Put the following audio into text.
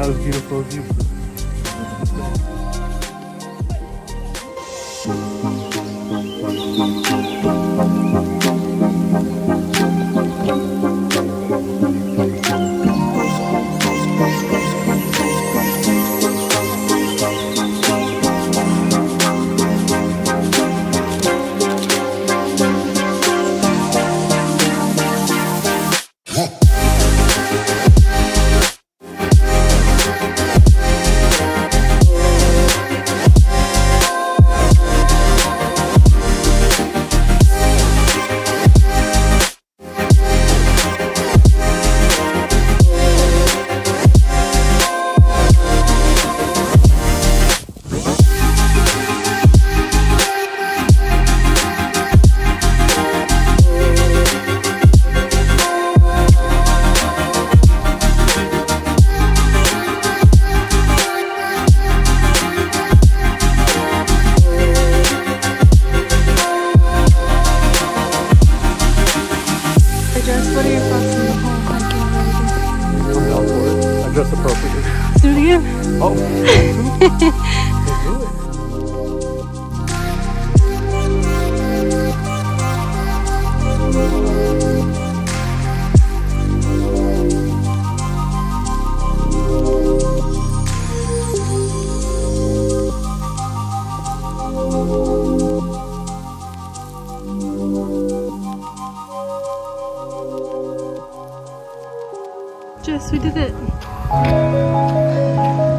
That was beautiful. Beautiful. Oh. Jess, we did it. 嗯。